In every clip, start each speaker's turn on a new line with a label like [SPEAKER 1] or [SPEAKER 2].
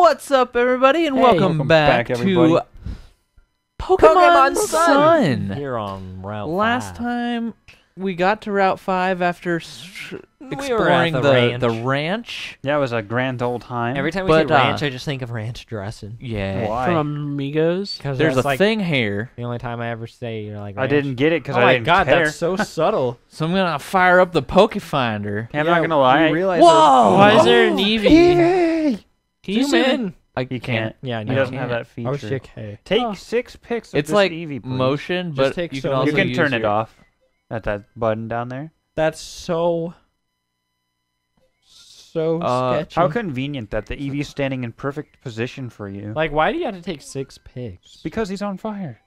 [SPEAKER 1] What's up, everybody, and
[SPEAKER 2] Hey.
[SPEAKER 1] welcome,
[SPEAKER 3] Welcome
[SPEAKER 1] back,
[SPEAKER 3] back,
[SPEAKER 1] to. Pokemon,
[SPEAKER 2] Pokemon
[SPEAKER 1] Sun.
[SPEAKER 2] Sun. Here on Route
[SPEAKER 1] Last
[SPEAKER 2] five.
[SPEAKER 1] time we got to Route Five after s-
[SPEAKER 2] We
[SPEAKER 1] exploring
[SPEAKER 2] the
[SPEAKER 1] the
[SPEAKER 2] ranch.
[SPEAKER 1] the ranch.
[SPEAKER 3] Yeah, it was a grand old time.
[SPEAKER 2] Every time we
[SPEAKER 1] But,
[SPEAKER 2] say ranch,
[SPEAKER 1] uh,
[SPEAKER 2] I just think of ranch dressing.
[SPEAKER 1] Yeah,
[SPEAKER 3] Why?
[SPEAKER 4] from Amigos.
[SPEAKER 2] Because
[SPEAKER 1] there's a
[SPEAKER 2] like
[SPEAKER 1] thing here,
[SPEAKER 2] the only time I ever say you're like.
[SPEAKER 3] I didn't get it because
[SPEAKER 2] Oh
[SPEAKER 3] I
[SPEAKER 2] my
[SPEAKER 3] didn't
[SPEAKER 2] god,
[SPEAKER 3] care.
[SPEAKER 2] that's so subtle.
[SPEAKER 1] so I'm gonna fire up the Pokefinder.
[SPEAKER 3] I'm not gonna lie.
[SPEAKER 2] You realize
[SPEAKER 1] Whoa!
[SPEAKER 4] Why is there an Eevee?
[SPEAKER 3] Eevee!
[SPEAKER 4] Can you
[SPEAKER 2] Zoom
[SPEAKER 4] zoom
[SPEAKER 2] in.
[SPEAKER 1] I
[SPEAKER 3] He can't.
[SPEAKER 2] Yeah, I
[SPEAKER 3] He
[SPEAKER 2] know.
[SPEAKER 3] doesn't
[SPEAKER 1] can't.
[SPEAKER 3] have that feature.
[SPEAKER 2] Oh shit, hey.
[SPEAKER 3] Take
[SPEAKER 4] Oh.
[SPEAKER 3] six pics. Of
[SPEAKER 1] It's
[SPEAKER 3] this
[SPEAKER 1] like
[SPEAKER 3] Eevee, please.
[SPEAKER 1] motion,
[SPEAKER 2] Just
[SPEAKER 1] but
[SPEAKER 2] take
[SPEAKER 1] you
[SPEAKER 2] so
[SPEAKER 1] can also
[SPEAKER 3] You can
[SPEAKER 1] use
[SPEAKER 3] turn it
[SPEAKER 1] your-
[SPEAKER 3] off. At that button down there.
[SPEAKER 2] That's so. So
[SPEAKER 1] Uh,
[SPEAKER 2] sketchy.
[SPEAKER 3] How convenient that the Eevee's standing in perfect position for you.
[SPEAKER 2] Like, why do you have to take six pics?
[SPEAKER 3] because he's on fire.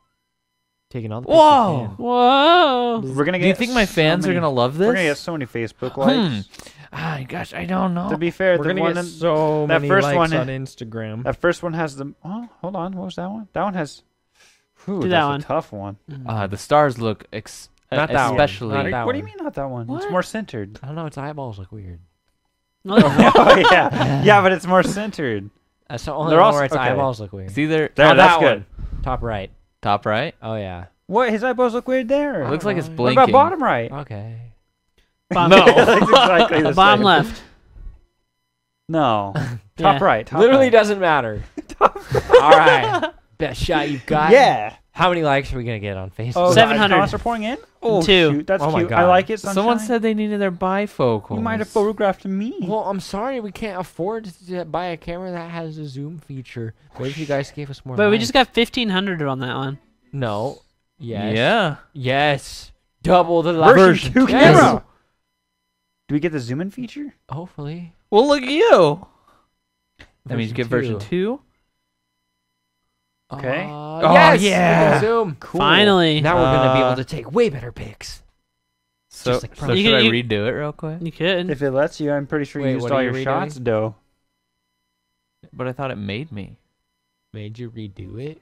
[SPEAKER 2] Taking all the
[SPEAKER 1] Whoa!
[SPEAKER 2] pictures.
[SPEAKER 4] Whoa!
[SPEAKER 3] We're gonna get.
[SPEAKER 1] Do you think my
[SPEAKER 3] so
[SPEAKER 1] fans
[SPEAKER 3] many-
[SPEAKER 1] are gonna love this?
[SPEAKER 3] We're gonna get so many Facebook
[SPEAKER 1] Hmm.
[SPEAKER 3] likes.
[SPEAKER 1] Ah, gosh, I don't know.
[SPEAKER 3] To be fair,
[SPEAKER 2] We're
[SPEAKER 3] the
[SPEAKER 2] gonna
[SPEAKER 3] one
[SPEAKER 2] get
[SPEAKER 3] in-
[SPEAKER 2] so
[SPEAKER 3] that
[SPEAKER 2] many
[SPEAKER 3] first
[SPEAKER 2] likes
[SPEAKER 3] one-
[SPEAKER 2] on Instagram.
[SPEAKER 3] that first one has the. Oh, hold on. What was that one? That one has. Whew,
[SPEAKER 4] Do that
[SPEAKER 3] that's
[SPEAKER 4] one.
[SPEAKER 3] a tough one.
[SPEAKER 1] uh, the stars look ex-
[SPEAKER 2] Not
[SPEAKER 1] uh,
[SPEAKER 2] that one. Not that
[SPEAKER 3] what do you mean not that one?
[SPEAKER 1] What?
[SPEAKER 3] It's more centered.
[SPEAKER 2] I don't know. Its eyeballs look weird.
[SPEAKER 4] No,
[SPEAKER 3] oh yeah, yeah, but it's more centered.
[SPEAKER 2] That's the only
[SPEAKER 3] They're
[SPEAKER 2] one
[SPEAKER 3] also-
[SPEAKER 2] where its
[SPEAKER 3] okay.
[SPEAKER 2] eyeballs look weird.
[SPEAKER 1] It's either
[SPEAKER 3] There,
[SPEAKER 2] Oh,
[SPEAKER 3] that's
[SPEAKER 2] that
[SPEAKER 3] good.
[SPEAKER 2] one. Top right.
[SPEAKER 1] top right.
[SPEAKER 2] Oh yeah.
[SPEAKER 3] What? His eyeballs look weird there.
[SPEAKER 1] It looks like it's
[SPEAKER 2] What
[SPEAKER 1] blinking.
[SPEAKER 3] What about bottom right?
[SPEAKER 2] Okay.
[SPEAKER 4] Bottom,
[SPEAKER 3] no, exactly the
[SPEAKER 4] bottom
[SPEAKER 3] same.
[SPEAKER 4] left.
[SPEAKER 3] No, top
[SPEAKER 4] Yeah.
[SPEAKER 3] right. Top
[SPEAKER 2] Literally
[SPEAKER 3] right.
[SPEAKER 2] doesn't matter. All right. Best shot you've got.
[SPEAKER 3] Yeah.
[SPEAKER 2] How many likes are we gonna get on Facebook?
[SPEAKER 3] Oh,
[SPEAKER 4] Seven
[SPEAKER 3] the comments are pouring in. Oh,
[SPEAKER 4] Two.
[SPEAKER 3] shoot, that's
[SPEAKER 2] Oh my
[SPEAKER 3] cute. I
[SPEAKER 2] God.
[SPEAKER 3] like it. Sunshine.
[SPEAKER 1] Someone said they needed their bifocals.
[SPEAKER 3] you might have photographed me.
[SPEAKER 2] Well, I'm sorry we can't afford to buy a camera that has a zoom feature. What if you guys gave us more?
[SPEAKER 4] But we
[SPEAKER 2] likes?
[SPEAKER 4] just got fifteen hundred on that one.
[SPEAKER 2] no. Yes.
[SPEAKER 1] Yeah.
[SPEAKER 2] Yes. Double the likes.
[SPEAKER 3] Version two
[SPEAKER 2] Yes.
[SPEAKER 3] camera. Do we get the zoom in feature?
[SPEAKER 2] Hopefully.
[SPEAKER 1] Well, look at you. That means you get version
[SPEAKER 2] two.
[SPEAKER 1] two.
[SPEAKER 3] Okay.
[SPEAKER 2] Uh,
[SPEAKER 1] Oh,
[SPEAKER 2] yes,
[SPEAKER 1] yeah.
[SPEAKER 2] zoom.
[SPEAKER 3] Cool.
[SPEAKER 4] Finally,
[SPEAKER 2] Now we're gonna be
[SPEAKER 3] Uh,
[SPEAKER 2] able to take way better pics.
[SPEAKER 1] So,
[SPEAKER 2] Just like
[SPEAKER 1] so
[SPEAKER 2] front.
[SPEAKER 4] You
[SPEAKER 1] should I redo it real quick?
[SPEAKER 4] you could.
[SPEAKER 3] If it lets you, I'm pretty sure
[SPEAKER 2] Wait,
[SPEAKER 3] you used all
[SPEAKER 2] are
[SPEAKER 3] your
[SPEAKER 2] you
[SPEAKER 3] shots, though.
[SPEAKER 1] But I thought it made me.
[SPEAKER 2] Made you redo it.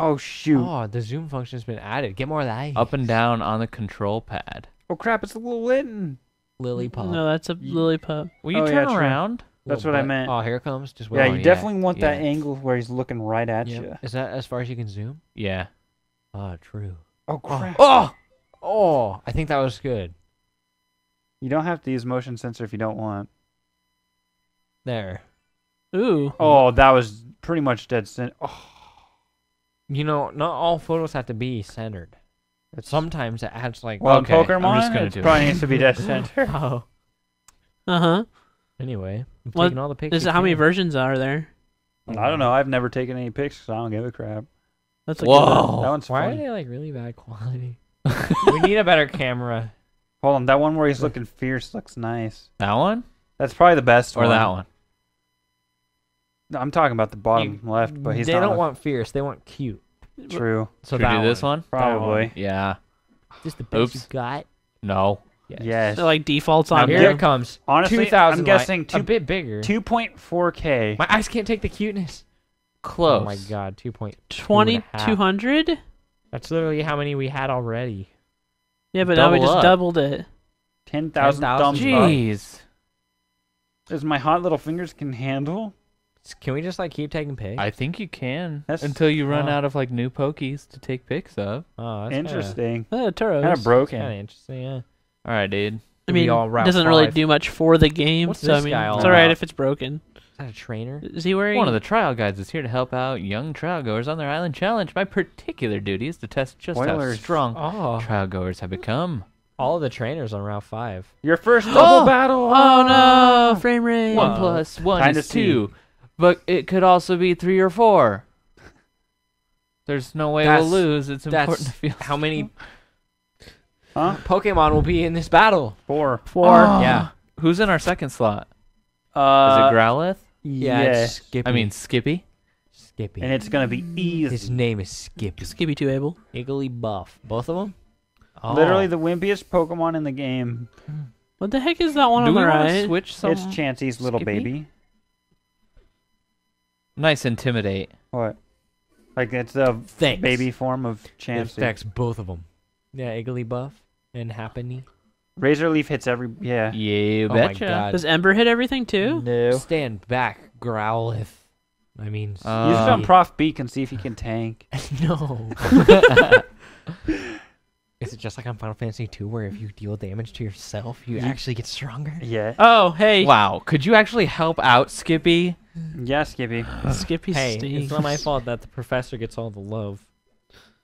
[SPEAKER 3] Oh shoot! Oh,
[SPEAKER 2] the zoom function's been added. Get more likes.
[SPEAKER 1] Up and down on the control pad.
[SPEAKER 3] Oh, crap! It's a little Litten.
[SPEAKER 2] Lily pop.
[SPEAKER 4] No, that's a lily pop.
[SPEAKER 1] Will you
[SPEAKER 3] Oh, yeah,
[SPEAKER 1] turn
[SPEAKER 3] true.
[SPEAKER 1] around?
[SPEAKER 3] That's
[SPEAKER 2] Little
[SPEAKER 3] what I
[SPEAKER 2] butt.
[SPEAKER 3] meant.
[SPEAKER 2] Oh, here it comes. Just wait.
[SPEAKER 3] Yeah,
[SPEAKER 1] Oh,
[SPEAKER 3] you
[SPEAKER 1] yeah,
[SPEAKER 3] definitely want that
[SPEAKER 1] yeah.
[SPEAKER 3] angle where he's looking right at
[SPEAKER 2] Yep.
[SPEAKER 3] you.
[SPEAKER 2] Is that as far as you can zoom?
[SPEAKER 1] Yeah.
[SPEAKER 2] Ah, true.
[SPEAKER 3] Oh crap!
[SPEAKER 2] Oh, oh! I think that was good.
[SPEAKER 3] You don't have to use motion sensor if you don't want.
[SPEAKER 2] There.
[SPEAKER 4] Ooh,
[SPEAKER 3] Oh, that was pretty much dead center. Oh,
[SPEAKER 2] You know, not all photos have to be centered. Sometimes it adds like.
[SPEAKER 3] well,
[SPEAKER 1] Okay,
[SPEAKER 3] in
[SPEAKER 1] I'm
[SPEAKER 3] Pokemon,
[SPEAKER 1] just gonna
[SPEAKER 3] it
[SPEAKER 1] do it.
[SPEAKER 3] probably needs to be dead center.
[SPEAKER 2] Oh.
[SPEAKER 4] uh huh.
[SPEAKER 2] Anyway, I'm
[SPEAKER 4] What
[SPEAKER 2] taking all the pictures.
[SPEAKER 4] Is how many versions are there?
[SPEAKER 3] I don't know. I've never taken any pics, so I don't give a crap.
[SPEAKER 4] That's a
[SPEAKER 1] Whoa.
[SPEAKER 3] That one's
[SPEAKER 2] Why are
[SPEAKER 3] funny.
[SPEAKER 2] they like really bad quality? we need a better camera.
[SPEAKER 3] Hold on, that one where he's looking fierce looks nice.
[SPEAKER 1] That one
[SPEAKER 3] That's probably the best
[SPEAKER 1] or
[SPEAKER 3] one.
[SPEAKER 1] that one?
[SPEAKER 3] No, I'm talking about the bottom left, but he's
[SPEAKER 2] they
[SPEAKER 3] not
[SPEAKER 2] don't
[SPEAKER 3] looking-
[SPEAKER 2] want fierce. They want cute.
[SPEAKER 3] True.
[SPEAKER 2] So
[SPEAKER 1] Should we do this one?
[SPEAKER 2] One.
[SPEAKER 3] Probably.
[SPEAKER 1] Yeah.
[SPEAKER 2] Just the best you
[SPEAKER 1] Oops.
[SPEAKER 2] got.
[SPEAKER 1] No.
[SPEAKER 3] Yes.
[SPEAKER 4] So like defaults on
[SPEAKER 3] here
[SPEAKER 2] Here
[SPEAKER 4] here.
[SPEAKER 2] it comes.
[SPEAKER 3] Honestly,
[SPEAKER 2] 2000
[SPEAKER 3] I'm guessing
[SPEAKER 2] light- a bit bigger.
[SPEAKER 3] two point four K.
[SPEAKER 2] My eyes can't take the cuteness.
[SPEAKER 1] Close.
[SPEAKER 2] Oh my god, two point.
[SPEAKER 4] Two hundred.
[SPEAKER 2] That's literally how many we had already.
[SPEAKER 4] Yeah, but now we just
[SPEAKER 1] up.
[SPEAKER 4] doubled it.
[SPEAKER 3] Ten thousand
[SPEAKER 2] 10,000.
[SPEAKER 3] thumbs up.
[SPEAKER 1] Jeez.
[SPEAKER 3] As my hot little fingers can handle.
[SPEAKER 2] S- Can we just like keep taking pics?
[SPEAKER 1] I think you can
[SPEAKER 3] That's-
[SPEAKER 1] until you run
[SPEAKER 2] Oh.
[SPEAKER 1] out of like new pokies to take pics of.
[SPEAKER 2] oh, that's
[SPEAKER 3] Interesting.
[SPEAKER 4] Uh, Turos.
[SPEAKER 3] Kind of broken.
[SPEAKER 2] Kind of interesting, yeah.
[SPEAKER 1] All right, dude.
[SPEAKER 4] I mean,
[SPEAKER 2] all Route
[SPEAKER 4] doesn't really do much for the game.
[SPEAKER 2] What's
[SPEAKER 4] so I
[SPEAKER 2] this
[SPEAKER 4] mean,
[SPEAKER 2] guy all
[SPEAKER 4] it's all right
[SPEAKER 2] about?
[SPEAKER 4] if it's broken.
[SPEAKER 2] Is that a trainer?
[SPEAKER 4] Is he wearing?
[SPEAKER 1] One of the trial guides is here to help out young trial goers on their island challenge. My particular duty is to test just how
[SPEAKER 3] Spoilers.
[SPEAKER 1] strong
[SPEAKER 2] Oh,
[SPEAKER 1] trial goers have become.
[SPEAKER 2] all the trainers on Route Five.
[SPEAKER 3] Your first
[SPEAKER 1] Oh!
[SPEAKER 3] double battle.
[SPEAKER 4] Oh no! Frame rate.
[SPEAKER 1] One plus one
[SPEAKER 3] Kinda
[SPEAKER 1] is two, but it could also be three or four. There's no way
[SPEAKER 2] That's-
[SPEAKER 1] we'll lose. It's important to feel.
[SPEAKER 2] how many
[SPEAKER 3] Huh?
[SPEAKER 2] Pokemon will be in this battle.
[SPEAKER 3] Four.
[SPEAKER 4] Four.
[SPEAKER 1] Oh.
[SPEAKER 2] Yeah.
[SPEAKER 1] Who's in our second slot? Is
[SPEAKER 3] Uh,
[SPEAKER 1] it Growlithe?
[SPEAKER 2] Yeah,
[SPEAKER 3] yeah.
[SPEAKER 2] it's Skippy.
[SPEAKER 1] I mean Skippy.
[SPEAKER 2] Skippy.
[SPEAKER 3] And it's gonna be
[SPEAKER 2] His
[SPEAKER 3] easy.
[SPEAKER 2] name is Skippy.
[SPEAKER 4] Skippy too able.
[SPEAKER 2] Igglybuff. Both of them? Oh.
[SPEAKER 3] Literally the wimpiest Pokemon in the game.
[SPEAKER 4] What the heck is that one
[SPEAKER 1] Do
[SPEAKER 4] on
[SPEAKER 1] we
[SPEAKER 4] the
[SPEAKER 1] want to
[SPEAKER 4] right?
[SPEAKER 1] switch some?
[SPEAKER 3] it's Chansey's little
[SPEAKER 1] Skippy?
[SPEAKER 3] baby.
[SPEAKER 1] Nice intimidate.
[SPEAKER 3] What? Like it's a
[SPEAKER 2] Thanks.
[SPEAKER 3] baby form of
[SPEAKER 2] It
[SPEAKER 3] Chansey.
[SPEAKER 2] affects both of them. Yeah, Igglybuff and Happiny.
[SPEAKER 3] Razor Leaf hits every. Yeah.
[SPEAKER 1] You
[SPEAKER 2] Oh my
[SPEAKER 1] betcha.
[SPEAKER 2] God.
[SPEAKER 4] Does Ember hit everything too?
[SPEAKER 3] No.
[SPEAKER 2] Stand back, Growlithe. I mean,
[SPEAKER 3] Use it
[SPEAKER 1] Uh,
[SPEAKER 3] on Prof Beak and see if he can tank.
[SPEAKER 2] no. Is it just like on Final Fantasy 2 where if you deal damage to yourself, you
[SPEAKER 3] Ye-
[SPEAKER 2] actually get stronger?
[SPEAKER 3] Yeah.
[SPEAKER 4] Oh, hey.
[SPEAKER 1] Wow, could you actually help out Skippy?
[SPEAKER 3] Yeah, Skippy.
[SPEAKER 4] Skippy
[SPEAKER 2] Hey,
[SPEAKER 4] stinks.
[SPEAKER 2] it's not my fault that the professor gets all the love.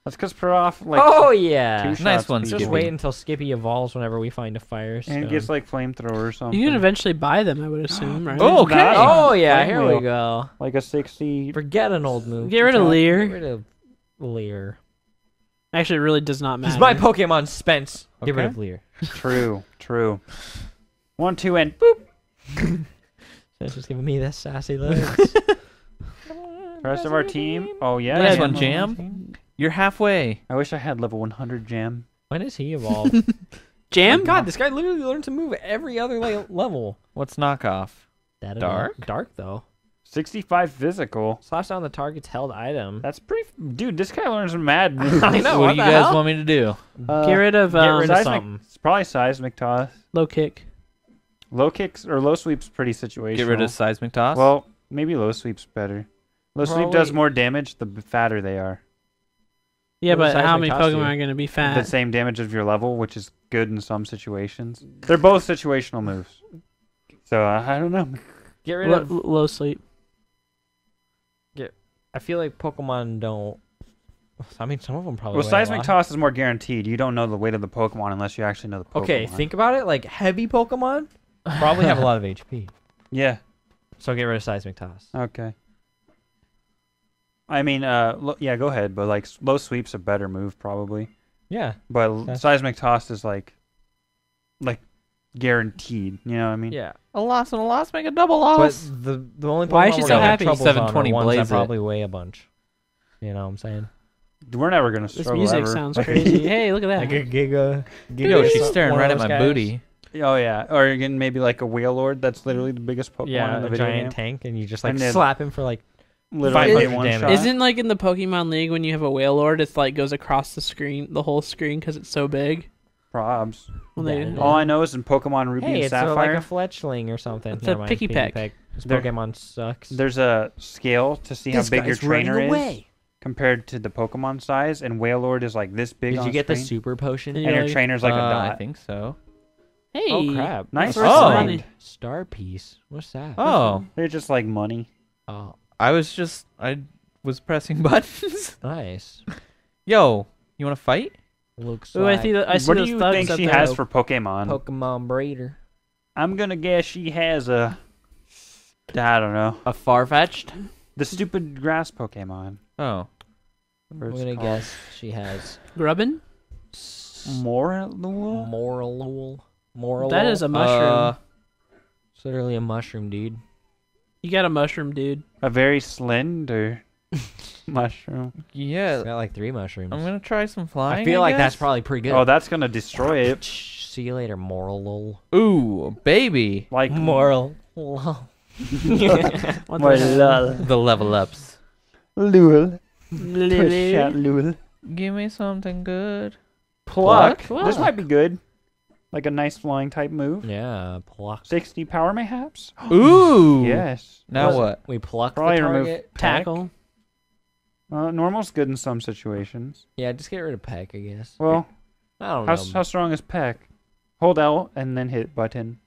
[SPEAKER 3] That's because Prof like
[SPEAKER 2] oh yeah.
[SPEAKER 3] two
[SPEAKER 1] Nice
[SPEAKER 3] shots
[SPEAKER 1] one,
[SPEAKER 3] beat
[SPEAKER 1] Skippy.
[SPEAKER 3] him.
[SPEAKER 2] wait until Skippy evolves whenever we find a fire.
[SPEAKER 3] And
[SPEAKER 2] stone.
[SPEAKER 3] it gets like flamethrower or something.
[SPEAKER 4] You can eventually buy them, I would assume, right?
[SPEAKER 1] Oh, okay.
[SPEAKER 3] Nice.
[SPEAKER 2] Oh yeah, here
[SPEAKER 3] Flame
[SPEAKER 2] we go.
[SPEAKER 3] like a sixty.
[SPEAKER 2] Forget an old move.
[SPEAKER 4] Get rid of
[SPEAKER 2] Get
[SPEAKER 4] Leer.
[SPEAKER 2] rid of Leer.
[SPEAKER 4] Actually, it really does not matter.
[SPEAKER 2] He's my Pokemon Spence. Get rid of Leer.
[SPEAKER 3] True, true. One, two, and boop.
[SPEAKER 2] Spence just giving me this sassy look.
[SPEAKER 3] The rest of our team. Oh yeah.
[SPEAKER 1] Nice one, Jam. You're halfway.
[SPEAKER 3] I wish I had level 100 Jam.
[SPEAKER 2] when does he evolve?
[SPEAKER 4] Jam?
[SPEAKER 2] Oh God, this guy literally learned to move every other level.
[SPEAKER 1] What's knockoff?
[SPEAKER 2] That
[SPEAKER 1] Dark?
[SPEAKER 2] Dark though.
[SPEAKER 3] 65 physical.
[SPEAKER 2] Slash down the target's held item.
[SPEAKER 3] That's pretty. Dude, this guy learns mad moves.
[SPEAKER 2] I know.
[SPEAKER 1] what,
[SPEAKER 2] what
[SPEAKER 1] do you guys
[SPEAKER 2] hell?
[SPEAKER 1] want me to do?
[SPEAKER 3] Uh,
[SPEAKER 4] Get rid of,
[SPEAKER 2] Get
[SPEAKER 4] um,
[SPEAKER 2] rid of
[SPEAKER 3] seismic,
[SPEAKER 2] something.
[SPEAKER 3] It's probably seismic toss.
[SPEAKER 4] low kick.
[SPEAKER 3] Low kicks or low sweeps pretty situational.
[SPEAKER 1] Get rid of seismic toss.
[SPEAKER 3] Well, maybe low sweeps better. Low sweep does more damage the fatter they are.
[SPEAKER 4] Yeah,
[SPEAKER 2] What
[SPEAKER 4] but how many
[SPEAKER 2] toss do?
[SPEAKER 4] Pokemon are going to be fat?
[SPEAKER 3] the same damage of your level, which is good in some situations. They're both situational moves. So uh, I don't know.
[SPEAKER 2] Get rid
[SPEAKER 4] Lo-
[SPEAKER 2] of.
[SPEAKER 4] low sweep.
[SPEAKER 2] I feel like Pokemon don't. I mean, some of them probably.
[SPEAKER 3] Well,
[SPEAKER 2] weigh a
[SPEAKER 3] seismic
[SPEAKER 2] lot.
[SPEAKER 3] toss is more guaranteed. You don't know the weight of the Pokemon unless you actually know the Pokemon.
[SPEAKER 2] Okay, think about it. Like heavy Pokemon probably have a lot of HP.
[SPEAKER 3] Yeah.
[SPEAKER 2] So get rid of seismic toss.
[SPEAKER 3] Okay. I mean, uh, lo- yeah, go ahead. But like, low sweep's a better move probably.
[SPEAKER 2] Yeah.
[SPEAKER 3] But seismic toss is like, like, guaranteed. You know what I mean?
[SPEAKER 2] Yeah.
[SPEAKER 1] A loss and a loss make a double
[SPEAKER 2] But
[SPEAKER 1] loss.
[SPEAKER 2] the the only Pokemon
[SPEAKER 4] Why is she
[SPEAKER 2] we're
[SPEAKER 4] so
[SPEAKER 2] gonna have
[SPEAKER 4] happy?
[SPEAKER 2] troubles on are
[SPEAKER 1] 720
[SPEAKER 2] ones
[SPEAKER 1] blaze it.
[SPEAKER 2] probably weigh a bunch. You know what I'm saying?
[SPEAKER 3] We're never gonna
[SPEAKER 4] This
[SPEAKER 3] struggle
[SPEAKER 4] music
[SPEAKER 3] ever.
[SPEAKER 4] sounds crazy. hey, look at that.
[SPEAKER 2] Like a Giga. Giga
[SPEAKER 1] Yo,
[SPEAKER 2] is
[SPEAKER 1] she's
[SPEAKER 2] one
[SPEAKER 1] staring
[SPEAKER 2] of
[SPEAKER 1] right at
[SPEAKER 2] those
[SPEAKER 1] my
[SPEAKER 2] guys.
[SPEAKER 1] booty.
[SPEAKER 3] Oh yeah, or again maybe like a Wailord. That's literally the biggest Pokemon
[SPEAKER 2] Yeah,
[SPEAKER 3] in the
[SPEAKER 2] a
[SPEAKER 3] video
[SPEAKER 2] giant
[SPEAKER 3] game.
[SPEAKER 2] tank, and you just like
[SPEAKER 3] And then-
[SPEAKER 2] slap him for like.
[SPEAKER 3] Literally
[SPEAKER 2] 500
[SPEAKER 3] like one
[SPEAKER 2] damage.
[SPEAKER 3] shot.
[SPEAKER 4] Isn't like in the Pokemon League when you have a Wailord, it's like goes across the screen, the whole screen, because it's so big.
[SPEAKER 3] Probs.
[SPEAKER 4] When they,
[SPEAKER 2] Yeah.
[SPEAKER 3] All I know is in Pokemon Ruby
[SPEAKER 2] Hey,
[SPEAKER 3] and
[SPEAKER 2] it's uh, like
[SPEAKER 3] Sapphire,
[SPEAKER 2] a fletchling or something.
[SPEAKER 4] It's
[SPEAKER 2] Never
[SPEAKER 4] a
[SPEAKER 2] mind,
[SPEAKER 4] Pikipek.
[SPEAKER 2] This
[SPEAKER 3] There-
[SPEAKER 2] Pokemon sucks.
[SPEAKER 3] there's a scale to see how big your trainer is
[SPEAKER 2] away.
[SPEAKER 3] compared to the Pokemon size, and Wailord is like this big.
[SPEAKER 2] Did
[SPEAKER 3] on
[SPEAKER 2] you get the
[SPEAKER 3] screen,
[SPEAKER 2] super potion?
[SPEAKER 4] And
[SPEAKER 3] And your
[SPEAKER 4] like-
[SPEAKER 3] trainer's like
[SPEAKER 1] Uh,
[SPEAKER 3] a
[SPEAKER 1] I
[SPEAKER 3] dot.
[SPEAKER 1] think so.
[SPEAKER 4] hey,
[SPEAKER 2] Oh crap!
[SPEAKER 3] Nice.
[SPEAKER 4] First
[SPEAKER 1] Oh.
[SPEAKER 4] money.
[SPEAKER 2] Star piece. What's that?
[SPEAKER 1] Oh,
[SPEAKER 3] They're just like money.
[SPEAKER 2] Oh,
[SPEAKER 1] I was just I was pressing buttons.
[SPEAKER 2] nice.
[SPEAKER 1] Yo, you want to fight?
[SPEAKER 2] Looks
[SPEAKER 4] Ooh, I see, the, I see
[SPEAKER 3] what do you think she
[SPEAKER 4] there.
[SPEAKER 3] has for Pokemon?
[SPEAKER 2] Pokemon breeder.
[SPEAKER 3] I'm gonna guess she has a. I don't know.
[SPEAKER 1] A Farfetch'd?
[SPEAKER 3] The stupid grass Pokemon.
[SPEAKER 1] Oh,
[SPEAKER 3] Whatever
[SPEAKER 2] I'm gonna
[SPEAKER 3] called.
[SPEAKER 2] guess she has
[SPEAKER 4] Grubbin?
[SPEAKER 3] Morelull?
[SPEAKER 2] Moral. Moral.
[SPEAKER 4] That is a mushroom.
[SPEAKER 1] Uh,
[SPEAKER 2] It's literally a mushroom, dude.
[SPEAKER 4] you got a mushroom, dude.
[SPEAKER 3] A very slender mushroom.
[SPEAKER 2] It's
[SPEAKER 1] yeah.
[SPEAKER 2] got like three mushrooms.
[SPEAKER 1] I'm gonna try some flying.
[SPEAKER 2] I feel like that's
[SPEAKER 1] guess?
[SPEAKER 2] probably pretty good.
[SPEAKER 3] Oh, that's gonna destroy it.
[SPEAKER 2] See you later, moral.
[SPEAKER 1] Ooh, baby.
[SPEAKER 3] Like
[SPEAKER 2] Moral.
[SPEAKER 4] What the hell?
[SPEAKER 3] lol.
[SPEAKER 1] The level ups.
[SPEAKER 3] Lul.
[SPEAKER 4] Lily.
[SPEAKER 3] Chat lul.
[SPEAKER 1] Give me something good.
[SPEAKER 3] Pluck.
[SPEAKER 4] Pluck?
[SPEAKER 3] This might be good. Like a nice flying type move.
[SPEAKER 2] Yeah, pluck.
[SPEAKER 3] 60 power mayhaps?
[SPEAKER 1] Ooh.
[SPEAKER 3] Yes.
[SPEAKER 1] Now what?
[SPEAKER 2] We pluck
[SPEAKER 3] Probably
[SPEAKER 2] the
[SPEAKER 3] remove
[SPEAKER 2] target.
[SPEAKER 4] Tackle.
[SPEAKER 3] Uh, normal's good in some situations.
[SPEAKER 2] Yeah, just get rid of peck, I guess.
[SPEAKER 3] Well,
[SPEAKER 2] I don't
[SPEAKER 3] how,
[SPEAKER 2] know.
[SPEAKER 3] how strong is Peck? Hold L and then hit button.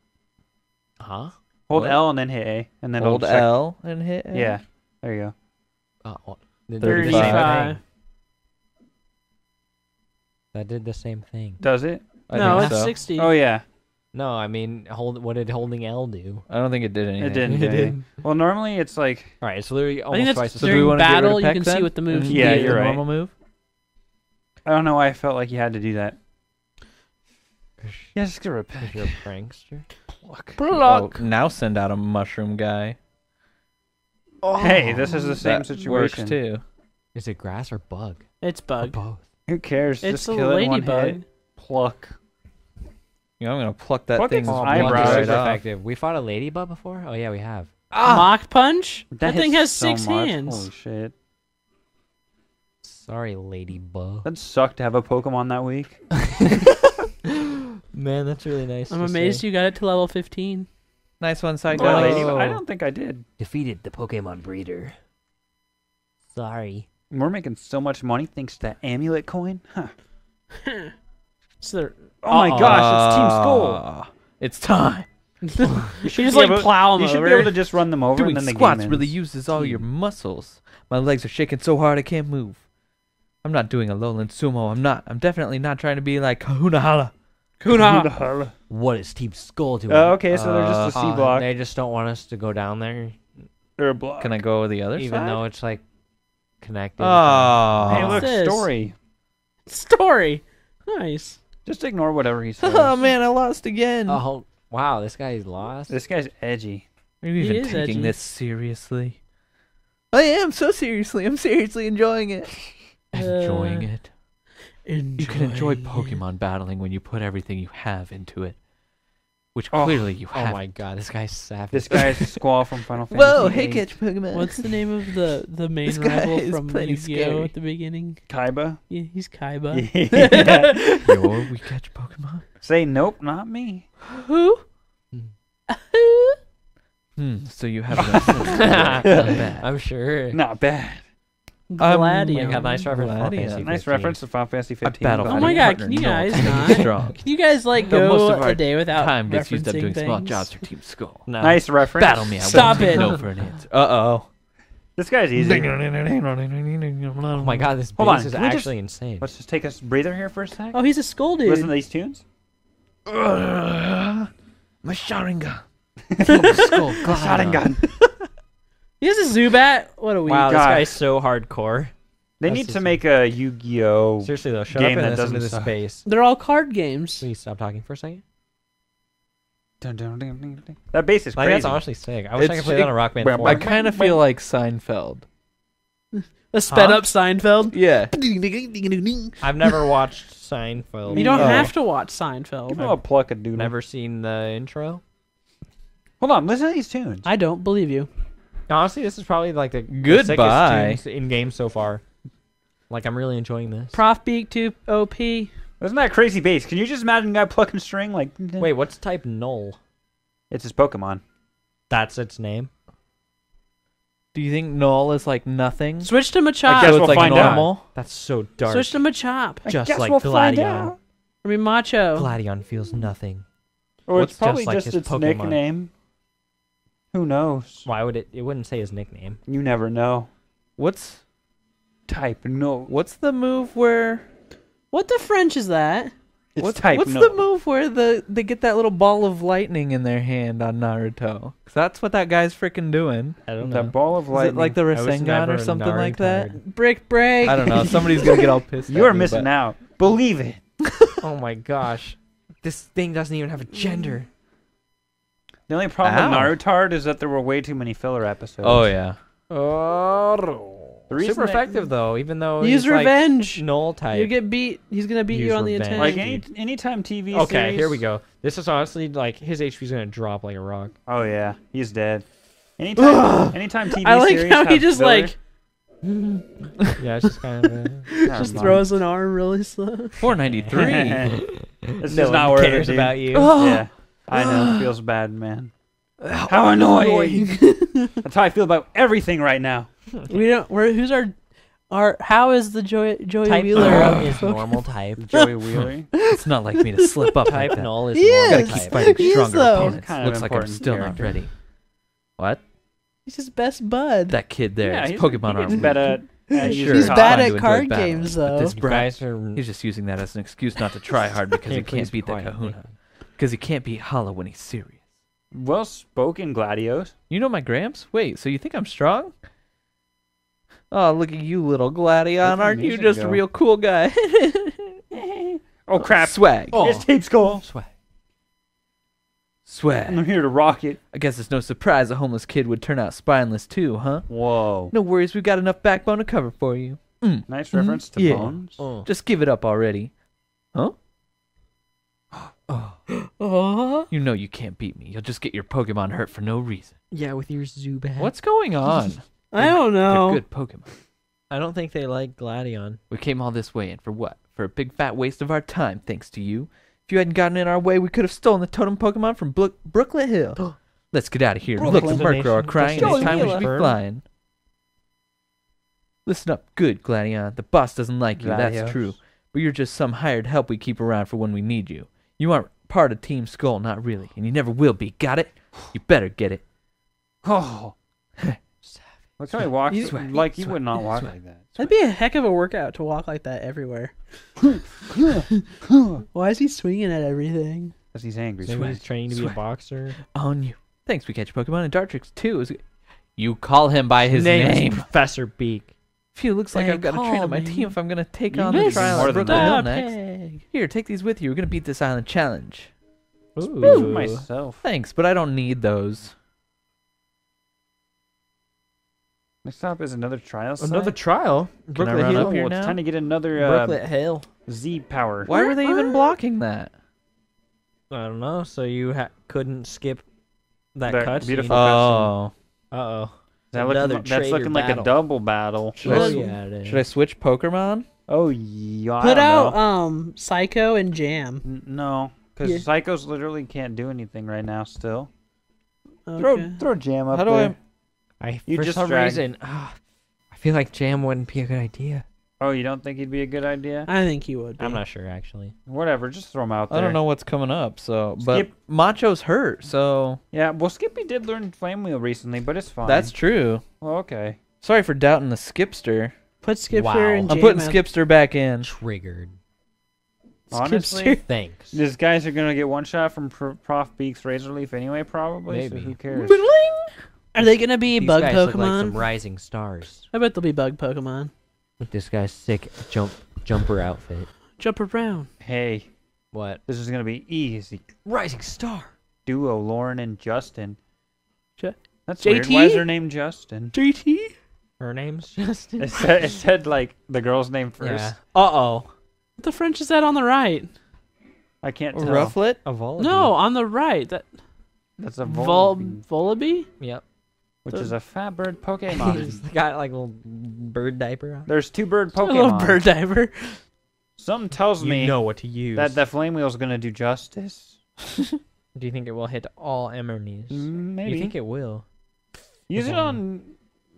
[SPEAKER 2] huh?
[SPEAKER 3] Hold
[SPEAKER 1] What?
[SPEAKER 3] L and then hit A. And then
[SPEAKER 1] Hold
[SPEAKER 3] check-
[SPEAKER 1] L and hit. A?
[SPEAKER 3] Yeah. There you go.
[SPEAKER 2] Oh, what? They did the same
[SPEAKER 1] 35.
[SPEAKER 2] thing. That did the same thing.
[SPEAKER 3] Does it?
[SPEAKER 1] I
[SPEAKER 4] no, it's
[SPEAKER 1] so.
[SPEAKER 4] 60.
[SPEAKER 3] Oh, yeah.
[SPEAKER 2] No, I mean, hold. What did holding L do?
[SPEAKER 1] I don't think it did anything.
[SPEAKER 3] It didn't.
[SPEAKER 2] It
[SPEAKER 3] do anything. Well, normally it's like.
[SPEAKER 2] All right, it's literally
[SPEAKER 4] I
[SPEAKER 2] almost
[SPEAKER 4] think
[SPEAKER 2] twice
[SPEAKER 4] that's
[SPEAKER 2] the
[SPEAKER 1] So do we
[SPEAKER 4] during
[SPEAKER 1] wanna get rid of
[SPEAKER 4] battle. You
[SPEAKER 1] Peck
[SPEAKER 4] can see what the moves mm-hmm.
[SPEAKER 1] And
[SPEAKER 3] Yeah,
[SPEAKER 1] do
[SPEAKER 4] do.
[SPEAKER 3] you're
[SPEAKER 1] the
[SPEAKER 3] right.
[SPEAKER 1] normal move.
[SPEAKER 3] I don't know why I felt like you had to do that. Yeah, just get rid of
[SPEAKER 2] If you're a prankster.
[SPEAKER 1] Oh, now send out a mushroom guy. Oh.
[SPEAKER 3] Hey, this is the same
[SPEAKER 1] that
[SPEAKER 3] situation.
[SPEAKER 1] works too.
[SPEAKER 2] Is it grass or bug?
[SPEAKER 4] It's
[SPEAKER 2] Or
[SPEAKER 4] bug.
[SPEAKER 2] both.
[SPEAKER 3] Who cares?
[SPEAKER 4] It's
[SPEAKER 3] just
[SPEAKER 4] a
[SPEAKER 3] kill it in one
[SPEAKER 4] ladybug.
[SPEAKER 3] hit. Pluck.
[SPEAKER 1] You know, I'm gonna pluck that
[SPEAKER 3] Pluck
[SPEAKER 1] thing's
[SPEAKER 3] its eyebrows
[SPEAKER 2] blood is
[SPEAKER 1] right off.
[SPEAKER 2] effective. We fought a ladybug before. Oh yeah, we have.
[SPEAKER 4] Ah! Mach punch? That, thing has
[SPEAKER 3] so
[SPEAKER 4] six
[SPEAKER 3] much.
[SPEAKER 4] hands.
[SPEAKER 3] Holy shit.
[SPEAKER 2] Sorry, ladybug.
[SPEAKER 3] That sucked to have a Pokemon that week.
[SPEAKER 2] Man, that's really nice.
[SPEAKER 4] I'm amazed you got it to level 15.
[SPEAKER 1] Nice one, Psycho.
[SPEAKER 3] Poor
[SPEAKER 2] Oh.
[SPEAKER 3] lady, I don't think I did.
[SPEAKER 2] defeated the Pokemon breeder. Sorry.
[SPEAKER 3] We're making so much money thanks to that amulet coin. Huh.
[SPEAKER 4] So they're-
[SPEAKER 3] Oh my gosh, it's Team Skull.
[SPEAKER 1] Ah, It's time.
[SPEAKER 3] You
[SPEAKER 4] you
[SPEAKER 3] should
[SPEAKER 4] just
[SPEAKER 3] be
[SPEAKER 4] like
[SPEAKER 3] able-
[SPEAKER 4] plow them
[SPEAKER 3] You should
[SPEAKER 4] over.
[SPEAKER 3] be able to just run them over
[SPEAKER 1] Doing
[SPEAKER 3] and then the
[SPEAKER 1] squats
[SPEAKER 3] game
[SPEAKER 1] really uses all your muscles. My legs are shaking so hard I can't move. I'm not doing a lowland sumo. I'm not. I'm definitely not trying to be like Kahuna Hala.
[SPEAKER 4] Kuna.
[SPEAKER 2] What is Team Skull doing?
[SPEAKER 3] Oh, okay, so they're just a C
[SPEAKER 2] Uh,
[SPEAKER 3] block.
[SPEAKER 2] They just don't want us to go down there,
[SPEAKER 3] They're a block.
[SPEAKER 1] Can I go the other
[SPEAKER 2] even
[SPEAKER 1] side?
[SPEAKER 2] though it's like connected.
[SPEAKER 1] Oh.
[SPEAKER 3] Hey, look, story.
[SPEAKER 4] Story. Nice.
[SPEAKER 3] Just ignore whatever he says.
[SPEAKER 1] oh man, I lost again.
[SPEAKER 2] Oh wow, this guy's lost.
[SPEAKER 3] This guy's edgy.
[SPEAKER 1] Are you
[SPEAKER 4] He
[SPEAKER 1] even
[SPEAKER 4] is
[SPEAKER 1] taking
[SPEAKER 4] edgy.
[SPEAKER 1] this seriously? I am so seriously. I'm seriously enjoying it. enjoying
[SPEAKER 4] Uh,
[SPEAKER 1] it. You can enjoy Pokemon battling when you put everything you have into it, which
[SPEAKER 3] Oh.
[SPEAKER 1] clearly you
[SPEAKER 2] oh my god, this guy's savage.
[SPEAKER 3] This guy's Squall from Final Fantasy.
[SPEAKER 1] Whoa! Hey, catch Pokemon.
[SPEAKER 4] What's the name of the the main
[SPEAKER 1] This
[SPEAKER 4] rival
[SPEAKER 1] is
[SPEAKER 4] from
[SPEAKER 1] plenty
[SPEAKER 4] Yu-Gi-Oh at the beginning?
[SPEAKER 3] Kaiba.
[SPEAKER 4] Yeah, he's Kaiba.
[SPEAKER 3] Yeah.
[SPEAKER 1] Yo, we catch Pokemon.
[SPEAKER 3] Say nope, not me.
[SPEAKER 4] Who?
[SPEAKER 1] Hmm. So you have no sense. Not bad.
[SPEAKER 2] I'm sure.
[SPEAKER 3] Not bad.
[SPEAKER 4] Gladio.
[SPEAKER 2] I got nice reference. to Final
[SPEAKER 1] Gladio.
[SPEAKER 2] Fantasy
[SPEAKER 3] Nice reference to Final Fantasy 15.
[SPEAKER 4] Oh my god, can you guys not? Can you guys like
[SPEAKER 1] Though
[SPEAKER 4] go
[SPEAKER 1] most of our
[SPEAKER 4] a day without
[SPEAKER 1] Time gets used up
[SPEAKER 4] referencing
[SPEAKER 1] doing small jobs for Team Skull.
[SPEAKER 2] No.
[SPEAKER 3] Nice reference.
[SPEAKER 1] Battle me. I
[SPEAKER 4] Stop
[SPEAKER 1] won't take
[SPEAKER 4] it.
[SPEAKER 1] no for an answer. Uh oh.
[SPEAKER 3] This guy's easy.
[SPEAKER 1] Oh
[SPEAKER 2] Oh my god, this
[SPEAKER 3] Hold on,
[SPEAKER 2] bass is
[SPEAKER 3] can we just-
[SPEAKER 2] actually insane.
[SPEAKER 3] Let's just take a breather here for a sec.
[SPEAKER 4] Oh, he's a skull dude.
[SPEAKER 3] Listen to these tunes.
[SPEAKER 1] My Sharingan. Skull
[SPEAKER 3] Sharingan.
[SPEAKER 4] He has a Zubat. What a week.
[SPEAKER 2] Wow, this guy's so hardcore.
[SPEAKER 3] They
[SPEAKER 2] That's
[SPEAKER 3] need to make a Yu-Gi-Oh.
[SPEAKER 2] Seriously though, shut
[SPEAKER 3] Game
[SPEAKER 2] up and
[SPEAKER 3] that
[SPEAKER 2] listen to
[SPEAKER 3] doesn't
[SPEAKER 2] this
[SPEAKER 3] suck.
[SPEAKER 2] bass.
[SPEAKER 4] They're all card games.
[SPEAKER 2] Please stop talking for a second.
[SPEAKER 3] Dun, dun, dun, dun, dun. That bass is
[SPEAKER 2] Like
[SPEAKER 3] crazy.
[SPEAKER 2] that's honestly sick. I wish I
[SPEAKER 1] It's-
[SPEAKER 2] could play that on a Rock Band
[SPEAKER 3] Well,
[SPEAKER 2] 4.
[SPEAKER 1] I kind of feel like Seinfeld.
[SPEAKER 4] A sped
[SPEAKER 2] Huh?
[SPEAKER 4] up Seinfeld.
[SPEAKER 1] Yeah.
[SPEAKER 2] I've never watched Seinfeld.
[SPEAKER 4] You don't
[SPEAKER 3] Oh.
[SPEAKER 4] have to watch Seinfeld.
[SPEAKER 3] Give him a pluck a doodle.
[SPEAKER 2] Never seen the intro.
[SPEAKER 3] Hold on, listen to these tunes.
[SPEAKER 4] I don't believe you.
[SPEAKER 2] Honestly, this is probably like the, the
[SPEAKER 1] Goodbye.
[SPEAKER 2] in game so far. Like I'm really enjoying this.
[SPEAKER 4] Prof Beak 2 OP.
[SPEAKER 3] Isn't that crazy bass? Can you just imagine a guy plucking string like?
[SPEAKER 2] Wait, what's type null?
[SPEAKER 3] it's his Pokemon.
[SPEAKER 2] That's its name.
[SPEAKER 1] Do you think Null is like nothing?
[SPEAKER 4] Switch to Machop.
[SPEAKER 3] I
[SPEAKER 4] Machop.
[SPEAKER 3] guess
[SPEAKER 1] so
[SPEAKER 3] we'll
[SPEAKER 1] like
[SPEAKER 3] find out.
[SPEAKER 2] That's so dark.
[SPEAKER 4] Switch to Machop.
[SPEAKER 3] I
[SPEAKER 2] Just
[SPEAKER 3] guess
[SPEAKER 2] like
[SPEAKER 3] we'll find out.
[SPEAKER 4] I mean Macho.
[SPEAKER 2] Gladion feels nothing.
[SPEAKER 3] Or
[SPEAKER 2] What's
[SPEAKER 3] it's probably
[SPEAKER 2] just like
[SPEAKER 3] just, its
[SPEAKER 2] Pokemon?
[SPEAKER 3] nickname. Who knows?
[SPEAKER 2] Why would it? It wouldn't say his nickname.
[SPEAKER 3] You never know.
[SPEAKER 1] What's
[SPEAKER 3] Type no.
[SPEAKER 1] what's the move where
[SPEAKER 4] What the French is that?
[SPEAKER 3] It's
[SPEAKER 1] what's,
[SPEAKER 3] type
[SPEAKER 1] what's
[SPEAKER 3] no.
[SPEAKER 1] the move where the they get that little ball of lightning in their hand on Naruto? 'Cause that's what that guy's freaking doing.
[SPEAKER 2] I don't know.
[SPEAKER 3] That ball of
[SPEAKER 1] Is it like the
[SPEAKER 2] I
[SPEAKER 1] Rasengan or
[SPEAKER 2] a
[SPEAKER 1] something like that?
[SPEAKER 2] Naruto.
[SPEAKER 4] Brick break.
[SPEAKER 1] I don't know. Somebody's gonna get all pissed.
[SPEAKER 3] you
[SPEAKER 1] at
[SPEAKER 3] are
[SPEAKER 1] me,
[SPEAKER 3] missing
[SPEAKER 1] but-
[SPEAKER 3] out. Believe it.
[SPEAKER 2] oh my gosh, this thing doesn't even have a gender.
[SPEAKER 3] The only problem
[SPEAKER 1] Ow.
[SPEAKER 3] with Narutard is that there were way too many filler episodes.
[SPEAKER 1] Oh yeah.
[SPEAKER 2] Oh, super effective though. Even though
[SPEAKER 4] Use
[SPEAKER 2] he's, like,
[SPEAKER 4] revenge.
[SPEAKER 2] null type.
[SPEAKER 4] you get beat. He's gonna beat
[SPEAKER 2] Use
[SPEAKER 4] you on the attack.
[SPEAKER 3] Like any anytime TV
[SPEAKER 2] okay,
[SPEAKER 3] series.
[SPEAKER 2] here we go. This is honestly like his HP's gonna drop like a rock.
[SPEAKER 3] Oh yeah, he's dead. Anytime, anytime TV
[SPEAKER 4] I like
[SPEAKER 3] series
[SPEAKER 4] how he just
[SPEAKER 3] filler-
[SPEAKER 4] like
[SPEAKER 2] yeah, it's just kind of. A,
[SPEAKER 4] just
[SPEAKER 3] mind.
[SPEAKER 4] throws an arm really slow.
[SPEAKER 1] Four ninety three.
[SPEAKER 3] this
[SPEAKER 2] no
[SPEAKER 3] is not
[SPEAKER 2] one
[SPEAKER 3] worth it,
[SPEAKER 2] about you.
[SPEAKER 3] Yeah, I know. Feels bad, man. How annoying. That's how I feel about everything right now.
[SPEAKER 4] we don't. We're who's our our. How is the Joy Joey
[SPEAKER 2] Type
[SPEAKER 4] Wheeler?
[SPEAKER 2] null
[SPEAKER 4] of
[SPEAKER 2] is normal type.
[SPEAKER 3] Joey Wheeler.
[SPEAKER 1] it's not like me to slip up like
[SPEAKER 2] Type
[SPEAKER 1] that.
[SPEAKER 2] null is
[SPEAKER 4] He
[SPEAKER 2] normal
[SPEAKER 1] Gotta
[SPEAKER 4] is.
[SPEAKER 1] keep
[SPEAKER 2] type.
[SPEAKER 1] fighting
[SPEAKER 4] He is,
[SPEAKER 1] stronger
[SPEAKER 4] though.
[SPEAKER 1] opponents.
[SPEAKER 3] Kind of
[SPEAKER 1] Looks like I'm
[SPEAKER 3] important
[SPEAKER 1] still not
[SPEAKER 3] character.
[SPEAKER 1] ready. What?
[SPEAKER 4] He's his best bud.
[SPEAKER 1] That kid there.
[SPEAKER 3] yeah,
[SPEAKER 1] his
[SPEAKER 3] he's,
[SPEAKER 1] Pokemon
[SPEAKER 3] he gets
[SPEAKER 1] aren't
[SPEAKER 3] better at, uh, at
[SPEAKER 1] Sure.
[SPEAKER 3] using
[SPEAKER 4] He's
[SPEAKER 3] cards.
[SPEAKER 4] bad
[SPEAKER 1] fine
[SPEAKER 4] at
[SPEAKER 1] enjoy
[SPEAKER 4] card
[SPEAKER 1] battling,
[SPEAKER 4] games,
[SPEAKER 1] but
[SPEAKER 4] though.
[SPEAKER 1] this
[SPEAKER 2] You
[SPEAKER 1] brat,
[SPEAKER 2] guys are.
[SPEAKER 1] he's just using that as an excuse not to try hard because he
[SPEAKER 2] Can you
[SPEAKER 1] can't beat that
[SPEAKER 2] quiet me?
[SPEAKER 1] Kahuna. Because he can't beat Hala when he's serious.
[SPEAKER 3] Well spoken, Gladios.
[SPEAKER 1] You know my Gramps? Wait, so you think I'm strong? Oh, look at you, little Gladion.
[SPEAKER 3] Where'd
[SPEAKER 1] Aren't you
[SPEAKER 3] music
[SPEAKER 1] just a real cool guy?
[SPEAKER 3] Oh crap!
[SPEAKER 1] Swag.
[SPEAKER 2] Oh.
[SPEAKER 3] It's Tape Skull.
[SPEAKER 1] Swag. Swag.
[SPEAKER 3] I'm here to rock it.
[SPEAKER 1] I guess it's no surprise a homeless kid would turn out spineless too, huh?
[SPEAKER 3] Whoa.
[SPEAKER 1] No worries, we've got enough backbone to cover for you. Mm.
[SPEAKER 3] Nice reference to
[SPEAKER 1] Yeah.
[SPEAKER 3] Bones.
[SPEAKER 2] Oh.
[SPEAKER 1] Just give it up already. Huh?
[SPEAKER 4] Oh.
[SPEAKER 1] You know you can't beat me. You'll just get your Pokemon hurt for no reason.
[SPEAKER 2] Yeah, with your Zubat.
[SPEAKER 1] What's going on?
[SPEAKER 4] I don't
[SPEAKER 1] They're
[SPEAKER 4] know.
[SPEAKER 1] good Pokemon.
[SPEAKER 2] I don't think they like Gladion.
[SPEAKER 1] We came all this way, and for what? For a big fat waste of our time, thanks to you. If you hadn't gotten in our way, we could have stolen the totem Pokemon from Brook- Brooklet Hill. Let's get out of here. Look, the
[SPEAKER 2] Brooklyn.
[SPEAKER 1] Murkrow are crying, and it's time we should be flying. Listen up good, Gladion. The boss doesn't like you, that's true. But you're just some hired help we keep around for when we need you. You aren't part of Team Skull, not really, and you never will be. Got it? You better get it.
[SPEAKER 3] Oh. Look how he walks.
[SPEAKER 4] He's-
[SPEAKER 3] like he would not walk like that.
[SPEAKER 4] That'd be a heck of a workout to walk like that everywhere. Why is he swinging at everything?
[SPEAKER 3] Because he's angry.
[SPEAKER 2] Maybe he's training to be a
[SPEAKER 1] Sweat.
[SPEAKER 2] boxer.
[SPEAKER 1] On you. Thanks, we catch Pokemon in Dartrix too. Is You call him by his
[SPEAKER 2] name,
[SPEAKER 1] name.
[SPEAKER 2] Professor Beak.
[SPEAKER 1] Phew, looks like
[SPEAKER 4] Hey,
[SPEAKER 1] I've got to train up my team if I'm gonna take
[SPEAKER 3] You
[SPEAKER 1] on the trial
[SPEAKER 3] more
[SPEAKER 1] at
[SPEAKER 3] than
[SPEAKER 1] Brooklet Hill next. Here, take these with you. We're gonna beat this island challenge.
[SPEAKER 2] Ooh.
[SPEAKER 3] myself.
[SPEAKER 1] Thanks, but I don't need those.
[SPEAKER 3] Next up is another trial site.
[SPEAKER 2] Another trial.
[SPEAKER 1] I
[SPEAKER 2] Brooklyn
[SPEAKER 1] run
[SPEAKER 2] Hill.
[SPEAKER 1] up here
[SPEAKER 3] Oh, it's time to get another uh,
[SPEAKER 2] Brooklet Hill.
[SPEAKER 3] Z power.
[SPEAKER 1] Why were they even blocking that?
[SPEAKER 2] I don't know. So you ha- couldn't skip that,
[SPEAKER 3] That
[SPEAKER 2] cut.
[SPEAKER 3] beautiful-
[SPEAKER 1] Oh,
[SPEAKER 2] Uh oh.
[SPEAKER 3] That
[SPEAKER 2] Another
[SPEAKER 3] looking, that's
[SPEAKER 2] traitor
[SPEAKER 3] looking like a double battle.
[SPEAKER 1] Should I
[SPEAKER 2] Oh,
[SPEAKER 1] sw-
[SPEAKER 2] yeah,
[SPEAKER 1] should I switch Pokemon?
[SPEAKER 3] Oh yeah. I
[SPEAKER 4] Put
[SPEAKER 3] don't
[SPEAKER 4] out
[SPEAKER 3] know.
[SPEAKER 4] um Psycho and Jam.
[SPEAKER 3] N- no, because
[SPEAKER 4] Yeah.
[SPEAKER 3] Psychos literally can't do anything right now. Still,
[SPEAKER 4] Okay.
[SPEAKER 3] throw throw Jam up
[SPEAKER 1] How do
[SPEAKER 3] there.
[SPEAKER 2] I
[SPEAKER 3] You
[SPEAKER 2] for
[SPEAKER 3] just
[SPEAKER 2] some
[SPEAKER 3] drag-
[SPEAKER 2] reason, ah, I feel like Jam wouldn't be a good idea.
[SPEAKER 3] Oh, you don't think he'd be a good idea?
[SPEAKER 4] I think he would. Be.
[SPEAKER 2] I'm not sure actually.
[SPEAKER 3] Whatever, just throw him out there.
[SPEAKER 1] I don't know what's coming up. So, but
[SPEAKER 3] Skip.
[SPEAKER 1] Macho's hurt, so
[SPEAKER 3] Yeah, well, Skippy did learn Flame Wheel recently, but it's fine.
[SPEAKER 1] that's true.
[SPEAKER 3] well, okay.
[SPEAKER 1] Sorry for doubting the Skipster.
[SPEAKER 4] Put Skipster
[SPEAKER 2] Wow.
[SPEAKER 4] and
[SPEAKER 1] I'm putting. Skipster back in.
[SPEAKER 2] Triggered.
[SPEAKER 3] Honestly,
[SPEAKER 4] Skipster.
[SPEAKER 2] Thanks.
[SPEAKER 3] these guys are gonna get one shot from Prof Beak's Razor Leaf anyway, probably.
[SPEAKER 2] Maybe.
[SPEAKER 3] So who cares?
[SPEAKER 4] Are they gonna be
[SPEAKER 2] These
[SPEAKER 4] bug
[SPEAKER 2] guys look like
[SPEAKER 4] Pokemon?
[SPEAKER 2] some rising stars.
[SPEAKER 4] I bet they'll be bug Pokemon.
[SPEAKER 2] Look, this guy's sick jump jumper outfit.
[SPEAKER 4] Jump around.
[SPEAKER 3] Hey,
[SPEAKER 2] What?
[SPEAKER 3] this is gonna be easy.
[SPEAKER 2] Rising star.
[SPEAKER 3] Duo Lauren and Justin.
[SPEAKER 4] Ju-
[SPEAKER 3] That's weird. Why is
[SPEAKER 4] JT?
[SPEAKER 3] her name Justin?
[SPEAKER 4] JT.
[SPEAKER 2] Her name's Justin.
[SPEAKER 3] It said, it said like the girl's name first.
[SPEAKER 2] Yeah. Uh oh.
[SPEAKER 4] What the French is that on the right?
[SPEAKER 3] I can't tell.
[SPEAKER 1] Rufflet.
[SPEAKER 2] A Vullaby.
[SPEAKER 4] No, on the right. That
[SPEAKER 3] That's a
[SPEAKER 4] Vol
[SPEAKER 3] Volbeat,
[SPEAKER 2] Yep.
[SPEAKER 3] Which
[SPEAKER 4] the-
[SPEAKER 3] is a fat bird
[SPEAKER 2] He's
[SPEAKER 3] Pokemon.
[SPEAKER 2] got like a little bird diaper on.
[SPEAKER 3] There's two bird
[SPEAKER 4] A little
[SPEAKER 3] Pokemon.
[SPEAKER 4] bird diver.
[SPEAKER 3] Something tells
[SPEAKER 2] You
[SPEAKER 3] me
[SPEAKER 2] know what to use.
[SPEAKER 3] that the Flame Wheel's gonna do justice.
[SPEAKER 2] Do you think it will hit all Emernies?
[SPEAKER 3] Mm, Maybe.
[SPEAKER 2] You think it will?
[SPEAKER 3] Use it on.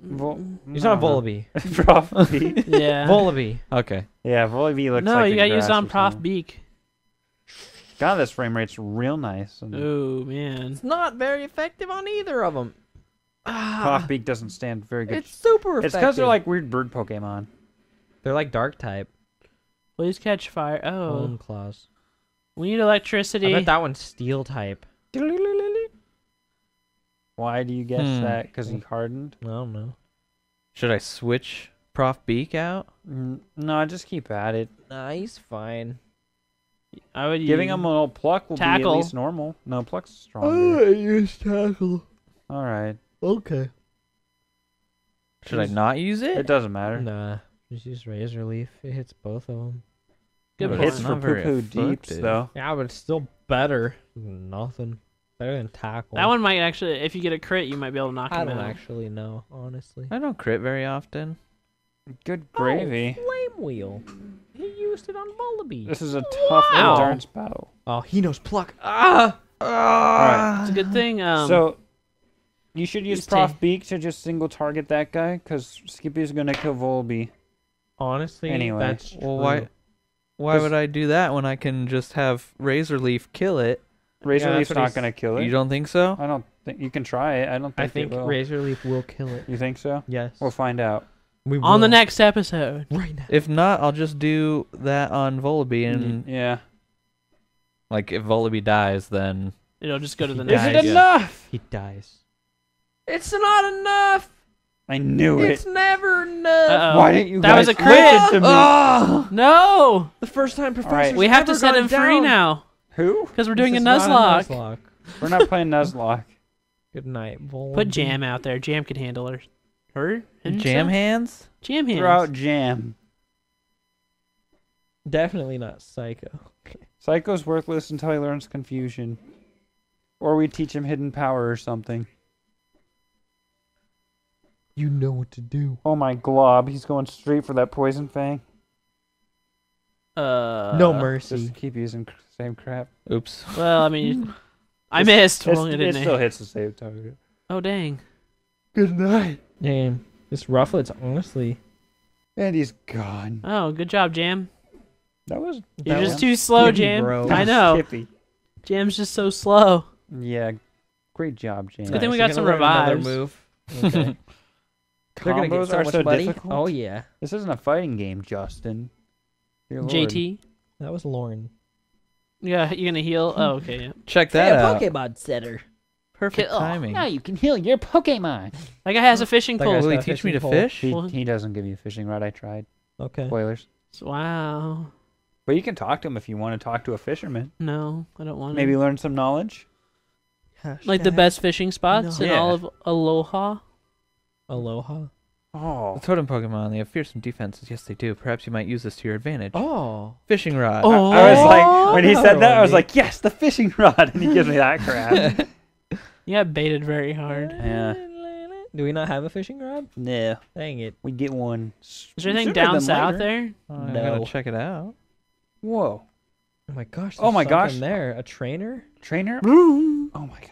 [SPEAKER 3] Vol-
[SPEAKER 2] Use it on
[SPEAKER 3] no, no.
[SPEAKER 2] Vullaby.
[SPEAKER 3] Prof Beak.
[SPEAKER 4] Yeah.
[SPEAKER 2] Vullaby.
[SPEAKER 1] Okay.
[SPEAKER 3] Yeah, Vullaby looks
[SPEAKER 4] no,
[SPEAKER 3] like
[SPEAKER 4] you gotta use it on Prof. Beak.
[SPEAKER 3] God, this frame rate's real nice. And
[SPEAKER 4] Oh man.
[SPEAKER 2] It's not very effective on either of them.
[SPEAKER 3] Prof Beak doesn't stand very good.
[SPEAKER 2] It's super
[SPEAKER 3] It's
[SPEAKER 2] effective.
[SPEAKER 3] because they're like weird bird Pokemon.
[SPEAKER 2] they're like dark type.
[SPEAKER 4] Please catch fire. Oh,
[SPEAKER 2] Bone claws.
[SPEAKER 4] we need electricity.
[SPEAKER 2] I bet that one's steel type.
[SPEAKER 3] Why do you guess
[SPEAKER 1] Hmm.
[SPEAKER 3] that? Because he hardened?
[SPEAKER 2] I don't know.
[SPEAKER 1] Should I switch Prof Beak out?
[SPEAKER 3] Mm, No, just keep at it.
[SPEAKER 2] Nah, he's fine.
[SPEAKER 4] I would
[SPEAKER 3] Giving
[SPEAKER 4] use-
[SPEAKER 3] him a little pluck will be
[SPEAKER 4] Tackle.
[SPEAKER 3] at least normal. No, pluck's stronger.
[SPEAKER 2] I use tackle.
[SPEAKER 3] All right,
[SPEAKER 2] Okay.
[SPEAKER 1] Should I not use it?
[SPEAKER 3] it doesn't matter.
[SPEAKER 2] Nah, just use razor leaf. It hits both of them.
[SPEAKER 4] Good
[SPEAKER 1] but
[SPEAKER 3] It hits
[SPEAKER 1] it's
[SPEAKER 3] for
[SPEAKER 1] not very
[SPEAKER 3] poo poo deeps
[SPEAKER 1] effective.
[SPEAKER 3] though.
[SPEAKER 2] Yeah, but it's still better than nothing. Better than tackle.
[SPEAKER 4] That one might actually, if you get a crit, you might be able to knock
[SPEAKER 2] I
[SPEAKER 4] him
[SPEAKER 2] don't
[SPEAKER 4] out.
[SPEAKER 2] actually know, honestly.
[SPEAKER 1] I don't crit very often.
[SPEAKER 3] Good gravy.
[SPEAKER 2] Oh, flame wheel. He used it on Vullaby.
[SPEAKER 3] This is a tough
[SPEAKER 4] Wow.
[SPEAKER 3] endurance battle.
[SPEAKER 2] Oh, he knows pluck. Ah!
[SPEAKER 3] Alright,
[SPEAKER 4] It's a good thing. Um,
[SPEAKER 3] so you should use
[SPEAKER 4] use
[SPEAKER 3] Prof
[SPEAKER 4] ta-
[SPEAKER 3] Beak to just single target that guy because Skippy's gonna kill Volby.
[SPEAKER 2] Honestly,
[SPEAKER 3] Anyway.
[SPEAKER 2] that's
[SPEAKER 1] Well, why? Why
[SPEAKER 3] Cause-
[SPEAKER 1] would I do that when I can just have Razor Leaf kill it?
[SPEAKER 3] Razor
[SPEAKER 2] Yeah, that's
[SPEAKER 3] Leaf's
[SPEAKER 2] what
[SPEAKER 3] not
[SPEAKER 2] he's-
[SPEAKER 3] gonna kill it.
[SPEAKER 1] You don't think so?
[SPEAKER 3] I don't think you can try it. I don't think.
[SPEAKER 2] I think
[SPEAKER 3] it will.
[SPEAKER 2] razor leaf will kill it.
[SPEAKER 3] You think so?
[SPEAKER 2] Yes.
[SPEAKER 3] We'll find out.
[SPEAKER 2] we
[SPEAKER 4] on the
[SPEAKER 2] will.
[SPEAKER 4] next episode.
[SPEAKER 2] right now.
[SPEAKER 1] If not, I'll just do that on Vullaby, and mm,
[SPEAKER 3] Yeah.
[SPEAKER 1] like if Vullaby dies, then
[SPEAKER 4] It'll just go to the
[SPEAKER 2] Is
[SPEAKER 4] next.
[SPEAKER 3] Is it
[SPEAKER 1] Nice. Yeah.
[SPEAKER 3] enough?
[SPEAKER 2] He dies. It's not enough.
[SPEAKER 3] I knew it.
[SPEAKER 2] It's never enough.
[SPEAKER 4] Uh-oh.
[SPEAKER 3] Why didn't you
[SPEAKER 4] That was a crit.
[SPEAKER 3] listen to me?
[SPEAKER 2] Oh,
[SPEAKER 4] No,
[SPEAKER 2] the first time
[SPEAKER 3] right.
[SPEAKER 4] we have to set him free now
[SPEAKER 3] Who?
[SPEAKER 4] because we're doing a Nuzlocke.
[SPEAKER 2] Nuzlocke.
[SPEAKER 3] We're not playing Nuzlocke.
[SPEAKER 2] Good night, Vullaby.
[SPEAKER 4] Put Jam out there. Jam can handle her. Her? himself?
[SPEAKER 1] Jam hands.
[SPEAKER 4] Jam hands.
[SPEAKER 3] Throw out Jam.
[SPEAKER 2] Definitely not Psycho.
[SPEAKER 3] Psycho's worthless until he learns confusion. Or we teach him hidden power or something.
[SPEAKER 2] You know what to do.
[SPEAKER 3] Oh my glob, he's going straight for that poison fang.
[SPEAKER 4] Uh,
[SPEAKER 2] no mercy.
[SPEAKER 3] Just keep using cr- same crap.
[SPEAKER 1] Oops.
[SPEAKER 4] Well, I mean, I missed.
[SPEAKER 3] It's-
[SPEAKER 4] Well,
[SPEAKER 3] it
[SPEAKER 4] didn't I?
[SPEAKER 3] still hits the same target.
[SPEAKER 4] Oh dang.
[SPEAKER 3] Good night.
[SPEAKER 2] Damn. This Rufflet's honestly
[SPEAKER 3] And he's gone.
[SPEAKER 4] Oh, good job, Jam.
[SPEAKER 3] That was
[SPEAKER 4] You're
[SPEAKER 3] that
[SPEAKER 4] just
[SPEAKER 3] was-
[SPEAKER 4] too slow,
[SPEAKER 2] Skippy,
[SPEAKER 4] Jam.
[SPEAKER 2] bro.
[SPEAKER 4] I know.
[SPEAKER 3] Skippy.
[SPEAKER 4] Jam's just so slow.
[SPEAKER 3] Yeah, great job, Jam.
[SPEAKER 4] Good thing we got some
[SPEAKER 1] gonna another
[SPEAKER 4] revives.
[SPEAKER 1] move.
[SPEAKER 2] Okay. They're gonna get
[SPEAKER 3] Combos
[SPEAKER 2] so
[SPEAKER 3] are
[SPEAKER 2] much
[SPEAKER 3] so
[SPEAKER 2] money.
[SPEAKER 3] difficult.
[SPEAKER 2] Oh yeah,
[SPEAKER 3] This isn't a fighting game, Justin. Dear Lord.
[SPEAKER 4] JT.
[SPEAKER 2] that was Lauren.
[SPEAKER 4] Yeah, you're gonna heal? Hmm. Oh, okay. Yeah.
[SPEAKER 1] Check that out.
[SPEAKER 2] Pokemon Center.
[SPEAKER 1] Perfect oh, timing.
[SPEAKER 3] Now you can heal your Pokemon.
[SPEAKER 4] That guy has a fishing
[SPEAKER 2] That
[SPEAKER 4] pole.
[SPEAKER 1] Will he teach me to
[SPEAKER 2] pole.
[SPEAKER 1] fish?
[SPEAKER 3] He, he doesn't give you a fishing rod. I tried.
[SPEAKER 2] Okay.
[SPEAKER 3] Spoilers.
[SPEAKER 4] Wow.
[SPEAKER 3] But you can talk to him if you want to talk to a fisherman.
[SPEAKER 4] No, I don't want to.
[SPEAKER 3] Maybe learn some knowledge.
[SPEAKER 4] Like the best fishing spots
[SPEAKER 3] No.
[SPEAKER 4] in
[SPEAKER 3] Yeah.
[SPEAKER 4] all of Aloha.
[SPEAKER 2] Aloha.
[SPEAKER 3] Oh.
[SPEAKER 1] The totem Pokemon, they have fearsome defenses. Yes, they do. Perhaps you might use this to your advantage.
[SPEAKER 2] Oh.
[SPEAKER 1] Fishing rod.
[SPEAKER 4] Oh.
[SPEAKER 3] I was like, when he said that, I was
[SPEAKER 2] oh.
[SPEAKER 3] like, yes, the fishing rod. And he gives me that crap.
[SPEAKER 4] You got baited very hard.
[SPEAKER 3] yeah.
[SPEAKER 2] Do we not have a fishing rod?
[SPEAKER 3] No.
[SPEAKER 2] Dang it.
[SPEAKER 3] We get one.
[SPEAKER 4] Is there anything down south
[SPEAKER 3] later.
[SPEAKER 4] there?
[SPEAKER 1] Oh, I'm
[SPEAKER 2] No.
[SPEAKER 1] gonna check it out.
[SPEAKER 3] Whoa.
[SPEAKER 2] Oh my gosh.
[SPEAKER 3] Oh my gosh.
[SPEAKER 2] something There, a trainer.
[SPEAKER 3] Trainer? Oh my god.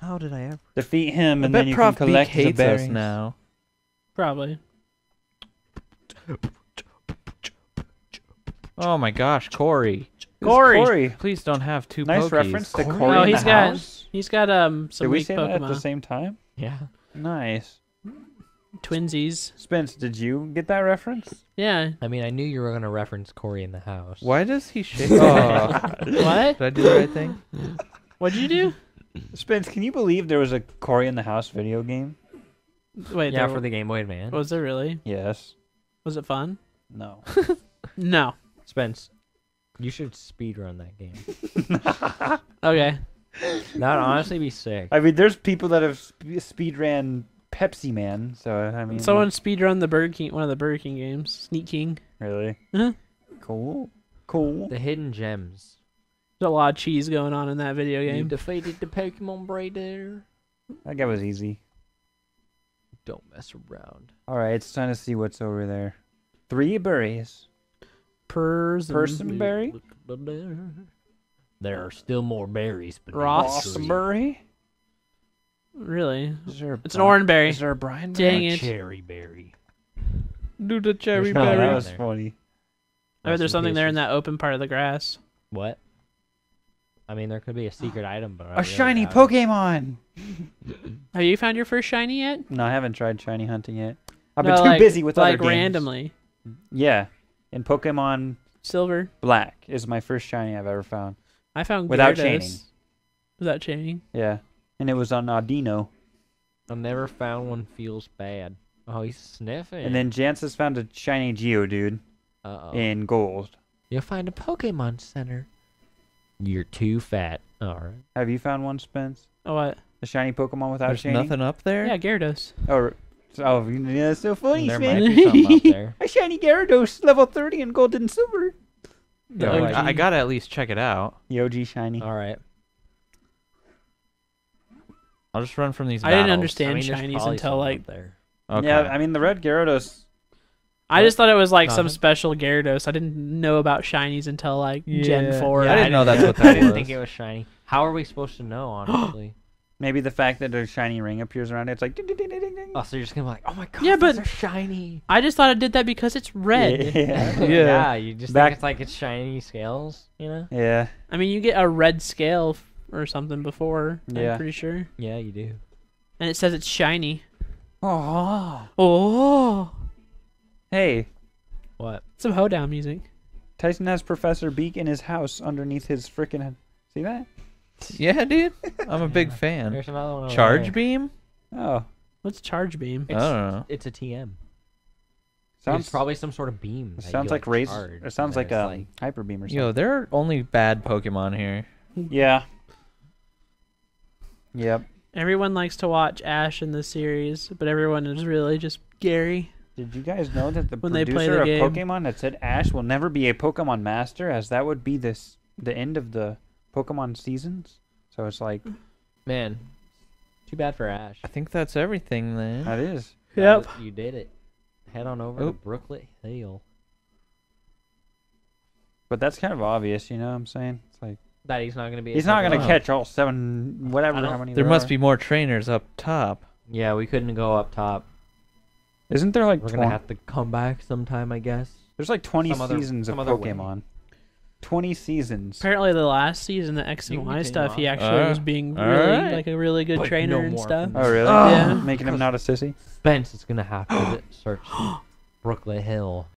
[SPEAKER 1] How did I ever?
[SPEAKER 3] Defeat him
[SPEAKER 1] I
[SPEAKER 3] and then you
[SPEAKER 1] Prof
[SPEAKER 3] can
[SPEAKER 1] Beak
[SPEAKER 3] collect the
[SPEAKER 1] hates us
[SPEAKER 3] berries.
[SPEAKER 1] now.
[SPEAKER 4] Probably.
[SPEAKER 1] Oh my gosh, Corey.
[SPEAKER 4] Corey.
[SPEAKER 3] Corey.
[SPEAKER 1] Please don't have two
[SPEAKER 3] Nice
[SPEAKER 1] Pokies.
[SPEAKER 3] reference to
[SPEAKER 2] Corey?
[SPEAKER 3] Corey
[SPEAKER 4] Oh,
[SPEAKER 3] in
[SPEAKER 4] he's
[SPEAKER 3] the
[SPEAKER 4] got
[SPEAKER 3] house.
[SPEAKER 4] he's got um some
[SPEAKER 3] Did we
[SPEAKER 4] weak
[SPEAKER 3] say that at the same time?
[SPEAKER 2] Yeah.
[SPEAKER 3] Nice.
[SPEAKER 4] Twinsies.
[SPEAKER 3] Spence, did you get that reference?
[SPEAKER 4] Yeah.
[SPEAKER 2] I mean, I knew you were gonna reference Corey in the house.
[SPEAKER 1] Why does he shake? Oh,
[SPEAKER 4] What?
[SPEAKER 1] did I do the right thing?
[SPEAKER 4] What'd you do?
[SPEAKER 3] Spence, can you believe there was a Corey in the House video game?
[SPEAKER 4] Wait,
[SPEAKER 2] Yeah,
[SPEAKER 4] there,
[SPEAKER 2] for the Game Boy Advance.
[SPEAKER 4] was there really?
[SPEAKER 3] Yes.
[SPEAKER 4] Was it fun?
[SPEAKER 3] No.
[SPEAKER 4] No.
[SPEAKER 2] Spence, you should speedrun that game.
[SPEAKER 4] Okay.
[SPEAKER 2] That'd honestly be sick.
[SPEAKER 3] I mean, there's people that have sp- speed ran Pepsiman, so I mean,
[SPEAKER 4] Someone speedrun the Burger King, one of the Burger King games, Sneak King.
[SPEAKER 3] really
[SPEAKER 4] Uh-huh.
[SPEAKER 3] cool, cool.
[SPEAKER 2] The hidden gems.
[SPEAKER 4] There's a lot of cheese going on in that video
[SPEAKER 2] You
[SPEAKER 4] game.
[SPEAKER 2] defeated the Pokemon Breeder.
[SPEAKER 3] That guy was easy.
[SPEAKER 2] Don't mess around.
[SPEAKER 3] All right, it's time to see what's over there. Three berries.
[SPEAKER 4] Pers. and-
[SPEAKER 3] Personberry.
[SPEAKER 2] There are still more berries. beneath
[SPEAKER 4] Ross.
[SPEAKER 2] the.
[SPEAKER 3] Rossberry.
[SPEAKER 4] Really?
[SPEAKER 3] Is there a
[SPEAKER 4] It's an orange berry.
[SPEAKER 3] Is there a Brian?
[SPEAKER 4] Dang it.
[SPEAKER 2] Cherry berry.
[SPEAKER 1] Do the cherry
[SPEAKER 2] no
[SPEAKER 3] Oh,
[SPEAKER 2] berry.
[SPEAKER 3] that
[SPEAKER 1] oh,
[SPEAKER 3] was funny.
[SPEAKER 4] I bet there's something there in that open part of the grass.
[SPEAKER 2] What? I mean, there could be a secret item, but I
[SPEAKER 3] A
[SPEAKER 2] really
[SPEAKER 3] shiny
[SPEAKER 2] doubt.
[SPEAKER 3] Pokemon.
[SPEAKER 4] Have you found your first shiny yet?
[SPEAKER 3] No, I haven't tried shiny hunting yet. I've
[SPEAKER 4] No,
[SPEAKER 3] been too
[SPEAKER 4] like-
[SPEAKER 3] busy with
[SPEAKER 4] like
[SPEAKER 3] other games.
[SPEAKER 4] randomly.
[SPEAKER 3] Yeah, in Pokemon
[SPEAKER 4] Silver.
[SPEAKER 3] Black is my first shiny I've ever found.
[SPEAKER 4] I found
[SPEAKER 3] Without
[SPEAKER 4] Gyarados.
[SPEAKER 3] chaining.
[SPEAKER 4] Without chaining.
[SPEAKER 3] Yeah, and it was on Audino.
[SPEAKER 2] I never found one feels bad. Oh, he's sniffing.
[SPEAKER 3] And then Jance has found a shiny Geodude
[SPEAKER 2] Uh-oh.
[SPEAKER 3] in Gold.
[SPEAKER 2] You'll find a Pokemon Center. You're too fat. All right.
[SPEAKER 3] Have you found one, Spence?
[SPEAKER 4] Oh what?
[SPEAKER 3] A shiny Pokemon without
[SPEAKER 1] There's
[SPEAKER 3] shiny?
[SPEAKER 1] nothing up there.
[SPEAKER 4] Yeah, Gyarados.
[SPEAKER 3] Oh, oh, yeah, that's so funny,
[SPEAKER 2] there
[SPEAKER 3] Spence.
[SPEAKER 2] might be something up there.
[SPEAKER 3] A shiny Gyarados, level 30 in Gold and Silver.
[SPEAKER 2] No,
[SPEAKER 1] I,
[SPEAKER 2] I-
[SPEAKER 1] I gotta at least check it out.
[SPEAKER 3] Yogi shiny.
[SPEAKER 2] All right.
[SPEAKER 1] I'll just run from these.
[SPEAKER 4] I didn't understand
[SPEAKER 2] I mean, there's
[SPEAKER 4] shinies until like
[SPEAKER 2] up there.
[SPEAKER 1] Okay.
[SPEAKER 3] Yeah, I mean the red Gyarados.
[SPEAKER 4] I just thought it was like some
[SPEAKER 2] Nothing.
[SPEAKER 4] special Gyarados. I didn't know about shinies until like
[SPEAKER 1] Yeah.
[SPEAKER 4] Gen four.
[SPEAKER 1] Yeah, I didn't know that's what
[SPEAKER 2] I
[SPEAKER 1] that
[SPEAKER 2] didn't think it was shiny. How are we supposed to know, honestly?
[SPEAKER 3] Maybe the fact that a shiny ring appears around it, it's like ding, ding, ding, ding, ding, ding.
[SPEAKER 2] oh, so you're just gonna be like, oh my god,
[SPEAKER 4] Yeah,
[SPEAKER 2] those
[SPEAKER 4] but-
[SPEAKER 2] are shiny.
[SPEAKER 4] I just thought it did that because it's red.
[SPEAKER 3] Yeah.
[SPEAKER 1] Yeah.
[SPEAKER 2] you just
[SPEAKER 3] Back-
[SPEAKER 2] think it's like it's shiny scales, you know?
[SPEAKER 3] yeah.
[SPEAKER 4] I mean, you get a red scale f- or something before.
[SPEAKER 3] Yeah.
[SPEAKER 4] I'm pretty sure.
[SPEAKER 2] Yeah, you do.
[SPEAKER 4] And it says it's shiny.
[SPEAKER 3] Oh.
[SPEAKER 4] Oh,
[SPEAKER 3] Hey,
[SPEAKER 2] What?
[SPEAKER 4] some hoedown music.
[SPEAKER 3] Tyson has Professor Beak in his house underneath his freaking. head. See that?
[SPEAKER 1] Yeah, dude. I'm a big fan.
[SPEAKER 2] There's another one. over
[SPEAKER 1] Charge
[SPEAKER 2] there.
[SPEAKER 1] beam?
[SPEAKER 3] Oh,
[SPEAKER 4] What's charge beam?
[SPEAKER 1] I don't know.
[SPEAKER 2] It's a TM.
[SPEAKER 3] sounds
[SPEAKER 2] it's probably some sort of beam.
[SPEAKER 3] It
[SPEAKER 2] that
[SPEAKER 3] sounds
[SPEAKER 2] you,
[SPEAKER 3] like razor.
[SPEAKER 2] charge,
[SPEAKER 3] It sounds
[SPEAKER 2] and
[SPEAKER 3] like
[SPEAKER 2] then
[SPEAKER 3] um hyper beam or something.
[SPEAKER 1] Yo, there are only bad Pokemon here.
[SPEAKER 3] Yeah. Yep.
[SPEAKER 4] Everyone likes to watch Ash in the series, but everyone is really just Gary.
[SPEAKER 3] Did you guys know that the
[SPEAKER 4] When they play
[SPEAKER 3] producer
[SPEAKER 4] the
[SPEAKER 3] of
[SPEAKER 4] game.
[SPEAKER 3] Pokemon had said Ash will never be a Pokemon master, as that would be this the end of the Pokemon seasons? So it's like
[SPEAKER 2] man. Too bad for Ash.
[SPEAKER 1] I think that's everything then.
[SPEAKER 3] that is.
[SPEAKER 4] Yep.
[SPEAKER 2] Uh, you did it. Head on over
[SPEAKER 1] Oop.
[SPEAKER 2] to Brooklet Hill.
[SPEAKER 3] But that's kind of obvious, you know what I'm saying? It's like
[SPEAKER 2] That he's not gonna be.
[SPEAKER 3] he's not gonna catch all seven whatever how many
[SPEAKER 1] There must
[SPEAKER 3] are.
[SPEAKER 1] be more trainers up top.
[SPEAKER 2] Yeah, we couldn't go up top.
[SPEAKER 3] Isn't there like
[SPEAKER 2] We're gonna have to come back sometime, I guess.
[SPEAKER 3] there's like 20
[SPEAKER 1] Some other-
[SPEAKER 3] seasons
[SPEAKER 1] some
[SPEAKER 3] of
[SPEAKER 1] other way.
[SPEAKER 3] Pokemon. 20 seasons.
[SPEAKER 4] Apparently, the last season, the X
[SPEAKER 1] You
[SPEAKER 4] and
[SPEAKER 1] can
[SPEAKER 4] Y
[SPEAKER 1] continue
[SPEAKER 4] stuff, he
[SPEAKER 1] on.
[SPEAKER 4] actually was
[SPEAKER 1] Uh,
[SPEAKER 4] being
[SPEAKER 1] all
[SPEAKER 4] really
[SPEAKER 1] right.
[SPEAKER 4] like a really good
[SPEAKER 2] But
[SPEAKER 4] trainer
[SPEAKER 2] no
[SPEAKER 4] and
[SPEAKER 2] more
[SPEAKER 4] stuff.
[SPEAKER 3] Oh really?
[SPEAKER 1] Ah.
[SPEAKER 4] Yeah.
[SPEAKER 3] Making him not a sissy.
[SPEAKER 2] Spence is gonna have to search Brooklet Hill.